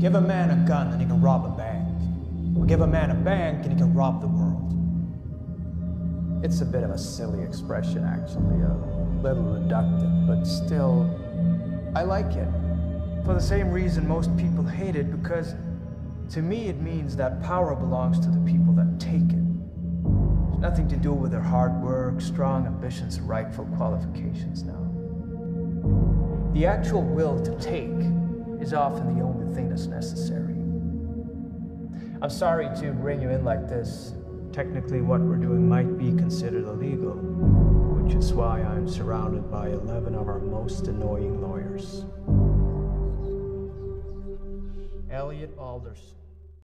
Give a man a gun and he can rob a bank. Or give a man a bank and he can rob the world. It's a bit of a silly expression, actually, a little reductive, but still, I like it. For the same reason most people hate it, because to me it means that power belongs to the people that take it. It's nothing to do with their hard work, strong ambitions, rightful qualifications now. The actual will to take is often the only thing that's necessary. I'm sorry to bring you in like this. Technically, what we're doing might be considered illegal, which is why I'm surrounded by 11 of our most annoying lawyers. Elliot Alders.